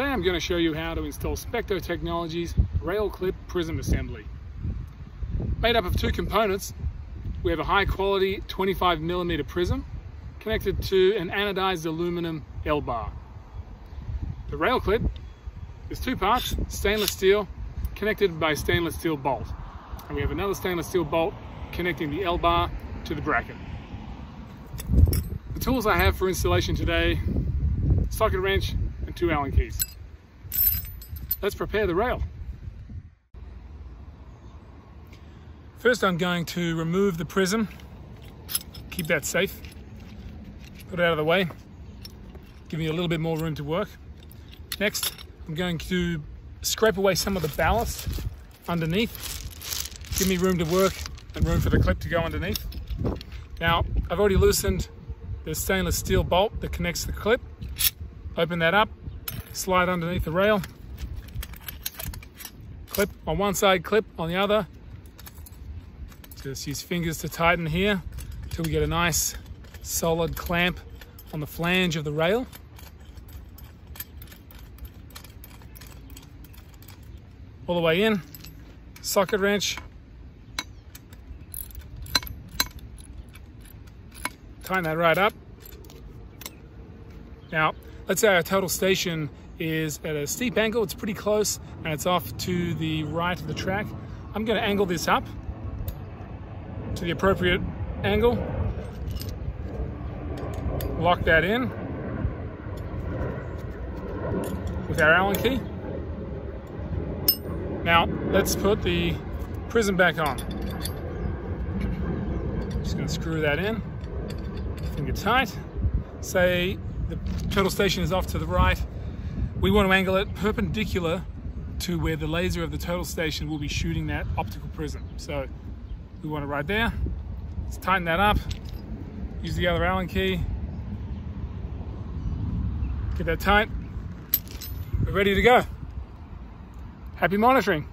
I'm going to show you how to install Specto Technology's rail clip prism assembly. Made up of two components, we have a high quality 25 millimeter prism connected to an anodized aluminum L-bar. The rail clip is two parts, stainless steel, connected by stainless steel bolt. And we have another stainless steel bolt connecting the L-bar to the bracket. The tools I have for installation today, socket wrench and two Allen keys. Let's prepare the rail. First I'm going to remove the prism, keep that safe, put it out of the way, give me a little bit more room to work. Next, I'm going to scrape away some of the ballast underneath, give me room to work and room for the clip to go underneath. Now, I've already loosened the stainless steel bolt that connects the clip. Open that up, slide underneath the rail, clip on one side, clip on the other. Just use fingers to tighten here until we get a nice solid clamp on the flange of the rail. All the way in, socket wrench, tighten that right up. Now, let's say our total station is at a steep angle, it's pretty close, and it's off to the right of the track. I'm gonna angle this up to the appropriate angle, lock that in with our Allen key. Now, let's put the prism back on. Just gonna screw that in finger tight. Say the total station is off to the right. We want to angle it perpendicular to where the laser of the total station will be shooting that optical prism. So we want it right there. Let's tighten that up. Use the other Allen key. Get that tight. We're ready to go. Happy monitoring.